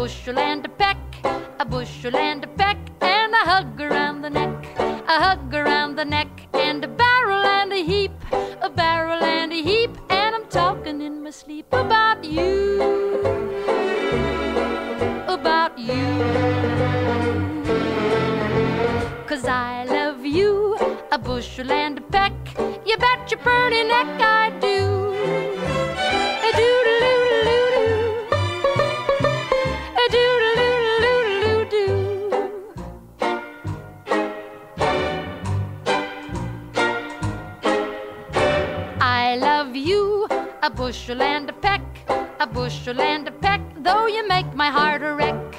bushel and a peck, a bushel and a peck, and a hug around the neck, a hug around the neck, and a barrel and a heap, a barrel and a heap, and I'm talking in my sleep about you, about you. Cause I love you, a bushel and a peck, you bet your pretty neck I do. I love you, a bushel and a peck, a bushel and a peck, though you make my heart a wreck.